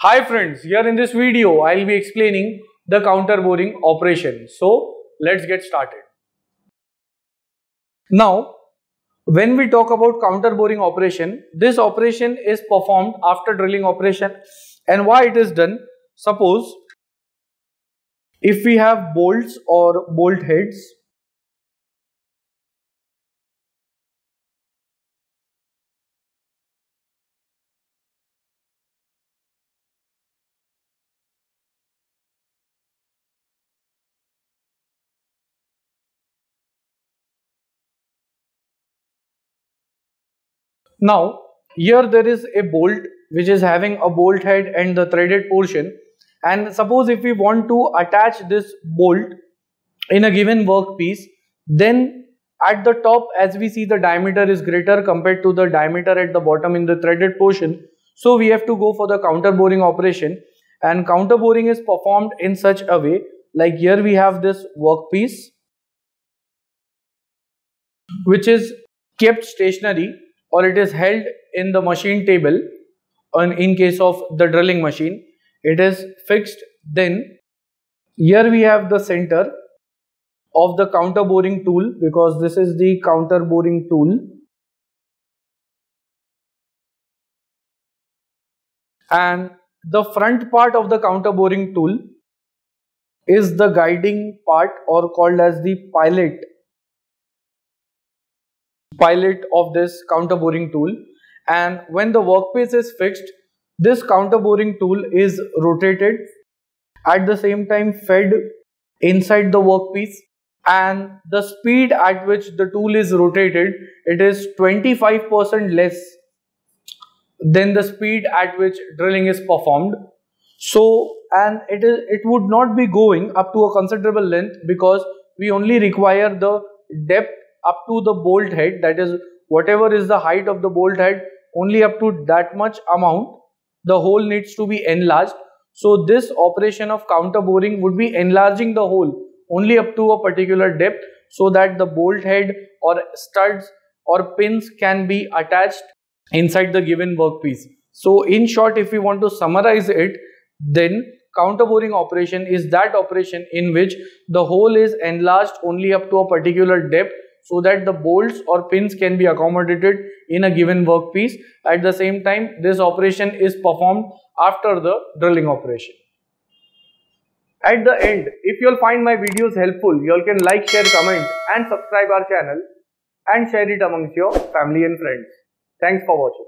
Hi friends, here in this video I will be explaining the counter boring operation. So let's get started. Now when we talk about counter boring operation, this operation is performed after drilling operation and why it is done. Suppose if we have bolts or bolt heads Now, here there is a bolt which is having a bolt head and the threaded portion. And suppose if we want to attach this bolt in a given workpiece then at the top as we see the diameter is greater compared to the diameter at the bottom in the threaded portion. So we have to go for the counter boring operation. And counter boring is performed in such a way like here we have this workpiece which is kept stationary or it is held in the machine table and in case of the drilling machine it is fixed then here we have the center of the counter boring tool because this is the counter boring tool. And the front part of the counter boring tool is the guiding part or called as the pilot pilot of this counter boring tool. And when the workpiece is fixed this counter boring tool is rotated at the same time fed inside the workpiece. And the speed at which the tool is rotated it is 25% less than the speed at which drilling is performed. So and it is it would not be going up to a considerable length because we only require the depth up to the bolt head that is whatever is the height of the bolt head only up to that much amount the hole needs to be enlarged so this operation of counter boring would be enlarging the hole only up to a particular depth so that the bolt head or studs or pins can be attached inside the given workpiece. So in short if we want to summarize it then counter boring operation is that operation in which the hole is enlarged only up to a particular depth so that the bolts or pins can be accommodated in a given workpiece. At the same time, this operation is performed after the drilling operation. At the end, if you'll find my videos helpful, you all can like, share, comment and subscribe our channel and share it amongst your family and friends. Thanks for watching.